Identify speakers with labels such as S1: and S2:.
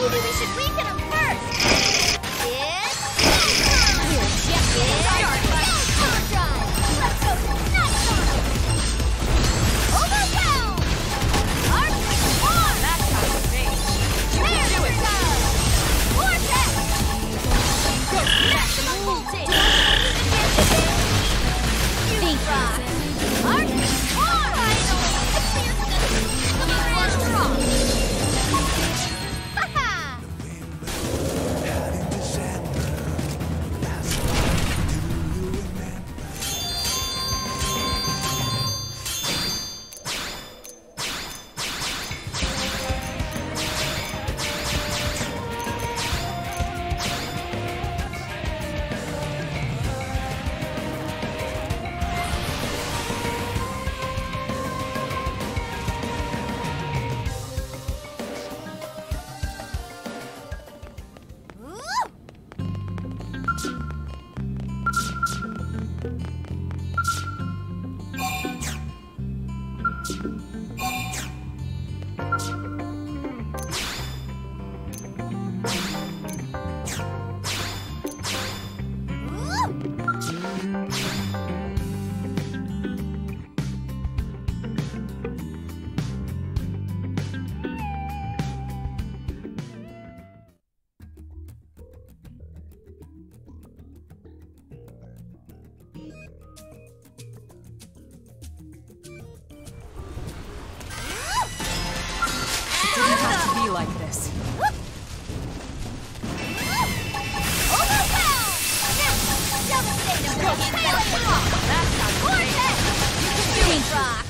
S1: Maybe we should
S2: It didn't have to be like this.
S1: Overwhelm! Devastator!
S2: That's how you
S1: do! You can do it!